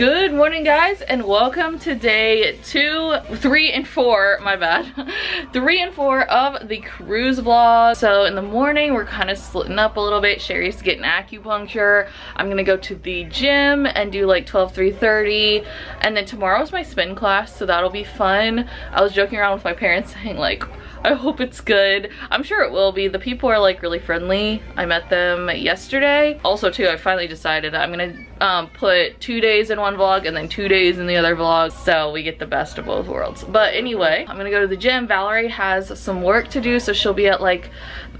Good morning guys and welcome to day two, three and four, my bad. three and four of the cruise vlog. So in the morning we're kind of splitting up a little bit. Sherry's getting acupuncture. I'm gonna go to the gym and do like 12, 3.30. And then tomorrow's my spin class so that'll be fun. I was joking around with my parents saying like, I hope it's good. I'm sure it will be. The people are like really friendly. I met them yesterday. Also too, I finally decided I'm gonna um, put two days in one vlog and then two days in the other vlog so we get the best of both worlds. But anyway, I'm gonna go to the gym. Valerie has some work to do so she'll be at like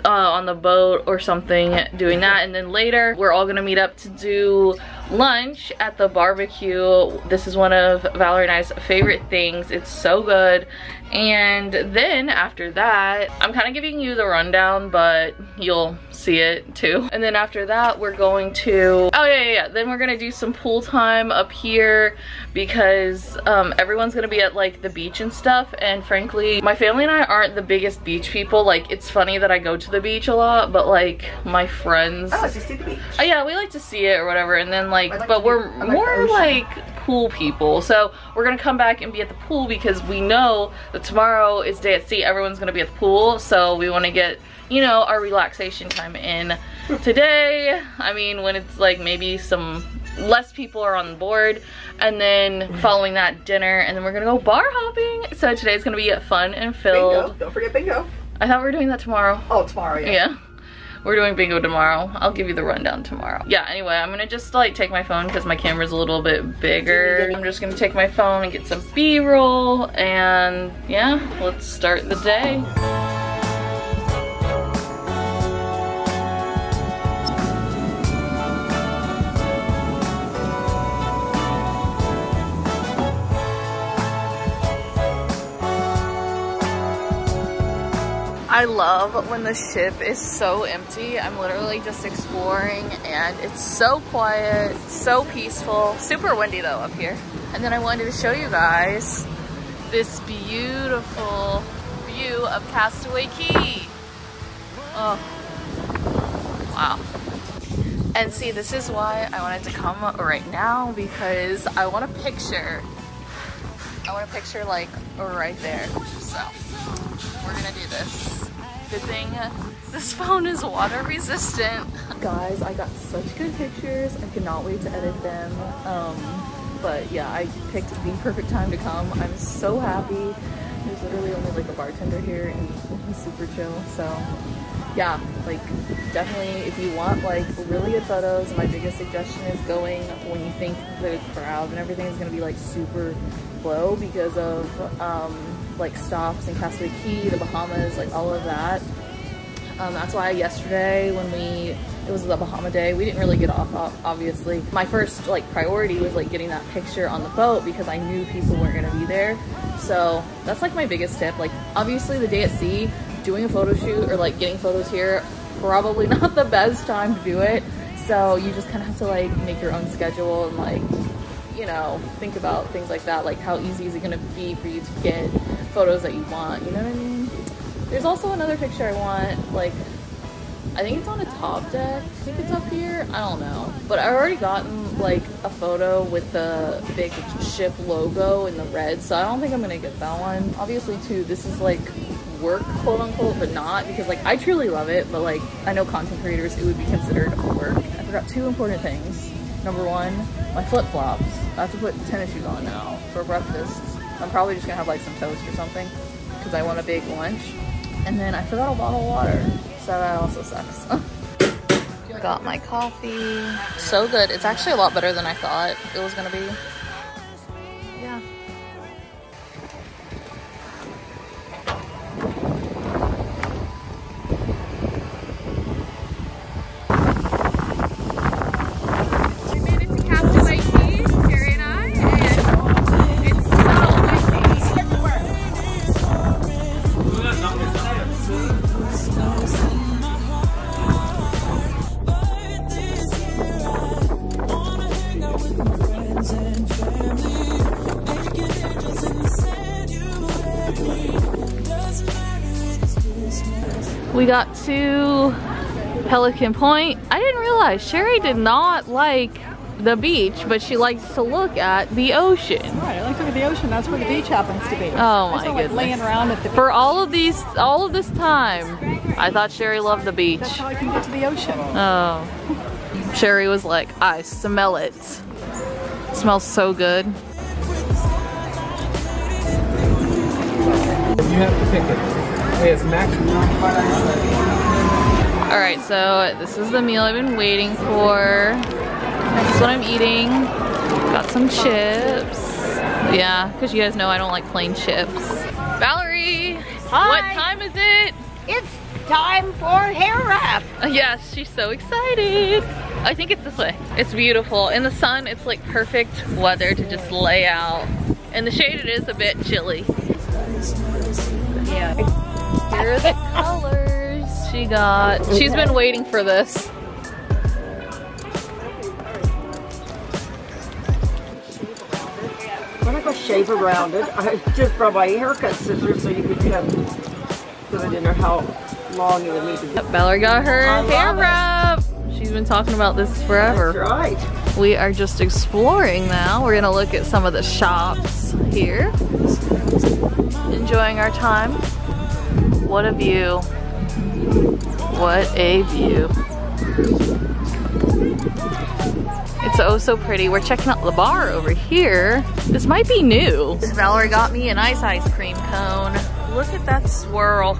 uh, on the boat or something doing that and then later we're all gonna meet up to do lunch at the barbecue. This is one of Valerie and I's favorite things. It's so good. And then after that, I'm kind of giving you the rundown, but you'll see it too. And then after that, we're going to, oh yeah, yeah, yeah. Then we're gonna do some pool time up here because um, everyone's gonna be at like the beach and stuff. And frankly, my family and I aren't the biggest beach people. Like it's funny that I go to the beach a lot, but like my friends. I like to see the beach. Oh yeah, we like to see it or whatever. And then like, like but we're like more like pool people. So we're gonna come back and be at the pool because we know that tomorrow is day at sea. Everyone's gonna be at the pool. So we wanna get, you know, our relaxation time in today. I mean, when it's like maybe some less people are on board and then following that dinner and then we're gonna go bar hopping so today's gonna be fun and filled bingo. don't forget bingo i thought we were doing that tomorrow oh tomorrow yeah, yeah. We're doing bingo tomorrow. I'll give you the rundown tomorrow. Yeah, anyway, I'm gonna just like take my phone because my camera's a little bit bigger. I'm just gonna take my phone and get some B-roll and yeah, let's start the day. I love when the ship is so empty. I'm literally just exploring and it's so quiet, so peaceful. Super windy though up here. And then I wanted to show you guys this beautiful view of Castaway Cay. Oh, wow. And see, this is why I wanted to come right now because I want a picture. I want a picture like right there. So we're gonna do this. Good thing this phone is water resistant. Guys, I got such good pictures. I cannot wait to edit them. Um, but yeah, I picked the perfect time to come. I'm so happy. There's literally only like a bartender here and he's super chill. So yeah, like definitely if you want like really good photos, my biggest suggestion is going when you think the crowd and everything is gonna be like super low because of um, like stops in Castaway Cay, the Bahamas, like all of that. Um, that's why yesterday when we, it was the Bahama day, we didn't really get off obviously. My first like priority was like getting that picture on the boat because I knew people weren't gonna be there. So that's like my biggest tip. Like obviously the day at sea, doing a photo shoot or like getting photos here, probably not the best time to do it. So you just kind of have to like make your own schedule and like you know, think about things like that, like how easy is it gonna be for you to get photos that you want, you know what I mean? There's also another picture I want, like, I think it's on a top deck, I think it's up here, I don't know. But I've already gotten like a photo with the big ship logo in the red, so I don't think I'm gonna get that one. Obviously too, this is like work quote unquote, but not because like I truly love it, but like I know content creators, it would be considered work. I forgot two important things. Number one, my flip-flops. I have to put tennis shoes on now for breakfast. I'm probably just gonna have like some toast or something because I want a big lunch. And then I forgot a bottle of water, so that also sucks. Got my coffee. So good. It's actually a lot better than I thought it was gonna be. We got to Pelican Point. I didn't realize Sherry did not like the beach, but she likes to look at the ocean. Right, I like to look at the ocean. That's where the beach happens to be. Oh my I goodness. Like laying around at the For all of these, all of this time, I thought Sherry loved the beach. That's how I can get to the ocean. Oh. Sherry was like, I smell it. it smells so good. You have to pick it. It's. All right, so this is the meal I've been waiting for. This is what I'm eating. Got some chips. Yeah, because you guys know I don't like plain chips. Valerie, Hi. what time is it? It's time for hair wrap. Uh, Yes, she's so excited. I think it's this way. It's beautiful. In the sun, it's like perfect weather to just lay out. In the shade, it is a bit chilly. Yeah. Here are the colors she got. She's been waiting for this. When I'm gonna go shave around it. I just brought my haircut scissors so you could of put it in there how long it would need to be. Valerie got her I hair wrap. She's been talking about this forever. That's right. We are just exploring now. We're gonna look at some of the shops here. Enjoying our time. What a view. What a view. It's oh so pretty. We're checking out the bar over here. This might be new. Valerie got me an ice ice cream cone. Look at that swirl.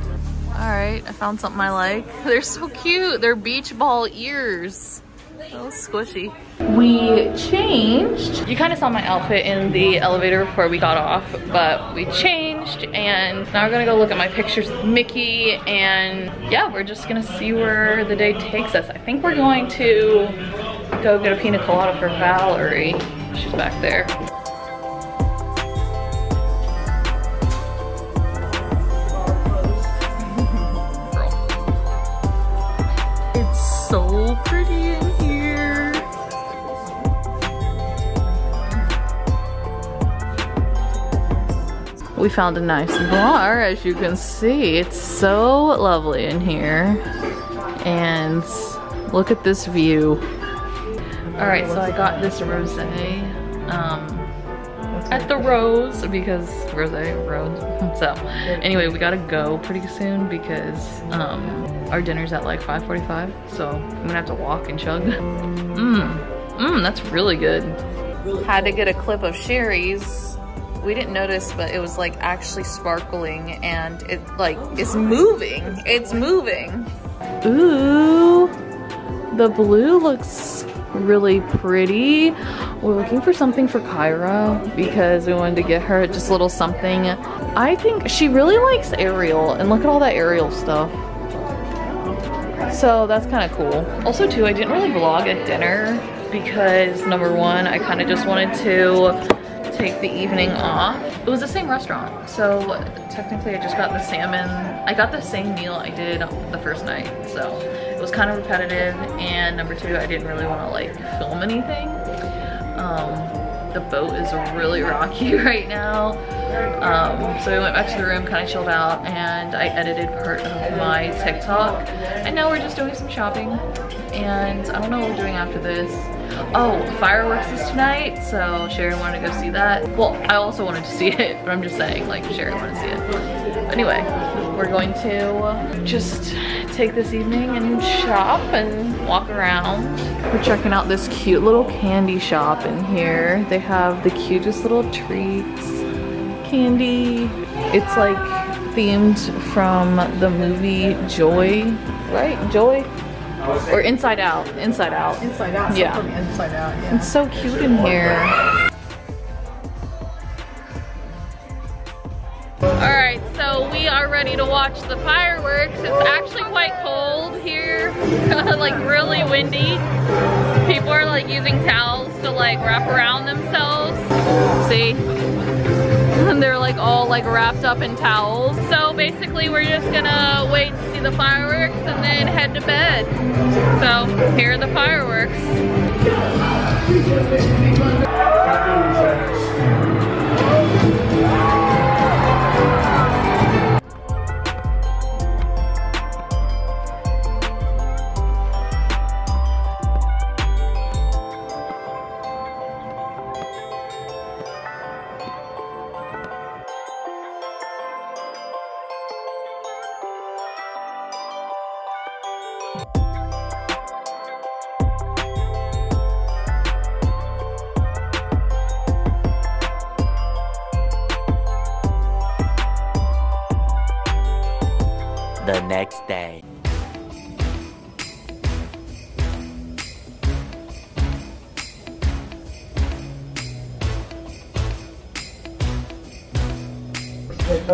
All right, I found something I like. They're so cute. They're beach ball ears. So squishy. We changed. You kind of saw my outfit in the elevator before we got off, but we changed and now we're gonna go look at my pictures with Mickey and yeah, we're just gonna see where the day takes us. I think we're going to go get a pina colada for Valerie. She's back there. We found a nice bar, as you can see. It's so lovely in here. And look at this view. All right, so I got this rosé um, at the Rose because rosé rose. So anyway, we gotta go pretty soon because um, our dinner's at like 5:45. So I'm gonna have to walk and chug. Mmm, mmm, that's really good. Had to get a clip of Sherry's. We didn't notice, but it was like actually sparkling and it like is moving. It's moving. Ooh, the blue looks really pretty. We're looking for something for Kyra because we wanted to get her just a little something. I think she really likes Ariel and look at all that Ariel stuff. So that's kind of cool. Also too, I didn't really vlog at dinner because number one, I kind of just wanted to take the evening off. It was the same restaurant, so technically I just got the salmon. I got the same meal I did the first night, so it was kind of repetitive. And number two, I didn't really want to like film anything. Um, the boat is really rocky right now. Um, so we went back to the room, kind of chilled out, and I edited part of my TikTok. And now we're just doing some shopping. And I don't know what we're doing after this. Oh, fireworks is tonight, so Sherry wanted to go see that. Well, I also wanted to see it, but I'm just saying, like, Sherry wanted to see it. Anyway, we're going to just take this evening and shop and walk around. We're checking out this cute little candy shop in here. They have the cutest little treats, candy. It's like themed from the movie Joy, right? Joy? Or Inside Out, Inside Out. Inside out. Yeah. From inside out. Yeah. It's so cute in here. Alright, so we are ready to watch the fireworks. It's actually quite cold here, like really windy. People are like using towels to like wrap around themselves. See? They're like all like wrapped up in towels. So basically we're just gonna wait to see the fireworks and then head to bed. So here are the fireworks.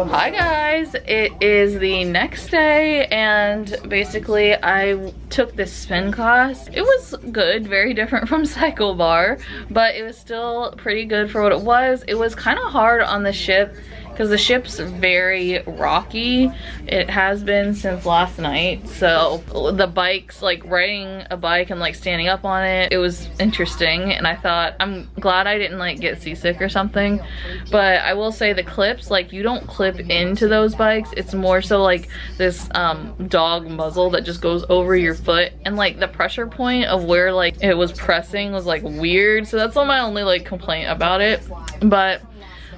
Hi guys, it is the next day and basically I took this spin class. It was good, very different from Cycle Bar, but it was still pretty good for what it was. It was kind of hard on the ship because the ship's very rocky. It has been since last night. So the bikes, like riding a bike and like standing up on it, it was interesting. And I thought, I'm glad I didn't like get seasick or something. But I will say the clips, like you don't clip into those bikes. It's more so like this um, dog muzzle that just goes over your foot. And like the pressure point of where like it was pressing was like weird. So that's my only like complaint about it. But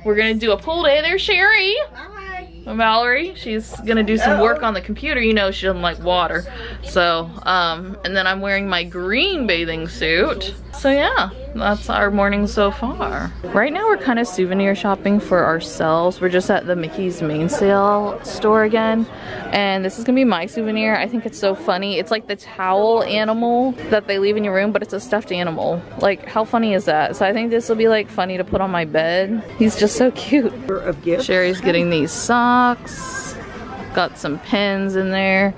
we're gonna do a pool day. There's Sherry. Hi. Valerie, she's gonna do some work on the computer. You know she doesn't like water. So, um, and then I'm wearing my green bathing suit. So yeah, that's our morning so far. Right now we're kind of souvenir shopping for ourselves. We're just at the Mickey's Mainsail store again. And this is gonna be my souvenir. I think it's so funny. It's like the towel animal that they leave in your room, but it's a stuffed animal. Like, how funny is that? So I think this will be like funny to put on my bed. He's just so cute. Of gifts. Sherry's getting these socks. Got some pins in there.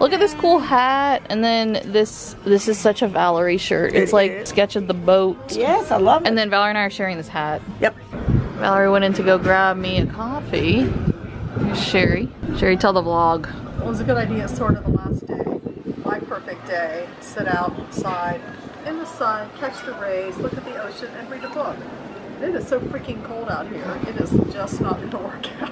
Look at this cool hat. And then this this is such a Valerie shirt. It's It like is. sketch of the boat. Yes, I love it. And then Valerie and I are sharing this hat. yep. Valerie went in to go grab me a coffee. Here's Sherry. Sherry, tell the vlog. It was a good idea, sort of the last day. My perfect day. Sit outside in the sun, catch the rays, look at the ocean, and read a book. It is so freaking cold out here. It is just not going to work out.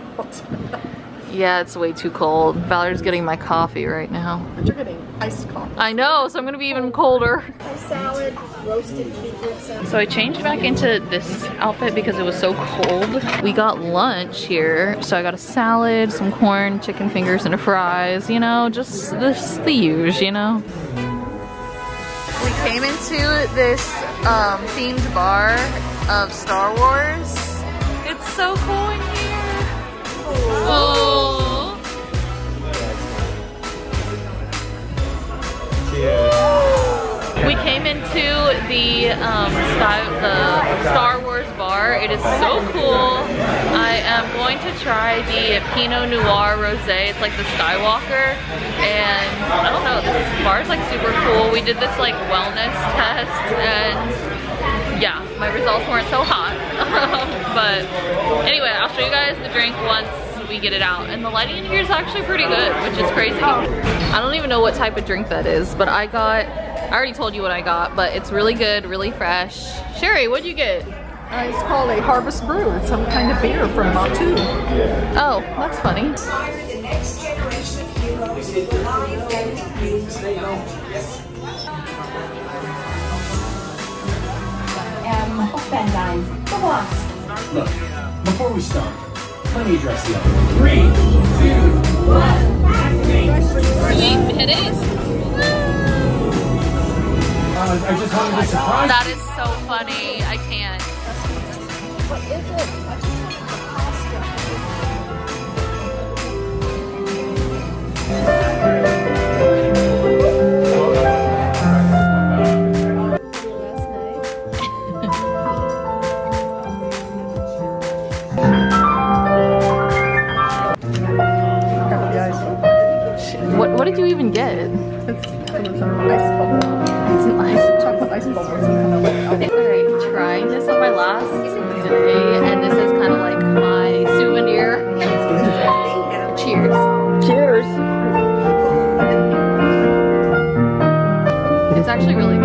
Yeah, it's way too cold. Valerie's getting my coffee right now. but you're getting iced coffee. I know, so I'm gonna be even colder. Salad, roasted salad. So I changed back into this outfit because it was so cold. We got lunch here. So I got a salad, some corn, chicken fingers, and a fries. You know, just this the usual, you know. We came into this um, themed bar of Star Wars. It's so cool the um, the Star Wars bar. It is so cool. I am going to try the Pinot Noir Rosé. It's like the Skywalker, and I don't know. This bar is like super cool. We did this like wellness test, and yeah, my results weren't so hot. but anyway, I'll show you guys the drink once we get it out. And the lighting in here is actually pretty good, which is crazy. I don't even know what type of drink that is, but I got, I already told you what I got, but it's really good, really fresh. Sherry, what'd you get? Uh, it's called a Harvest Brew. It's some kind of beer from Batuu. Oh, that's funny. Look, before we start, let me address the other. Three, two, Sweet, it is. I just wanted to surprise That is so funny, I can't. Careful, guys. What, what did you even get? Alright, trying this on my last day, and this is kind of like my souvenir. Cheers. Cheers. It's actually really.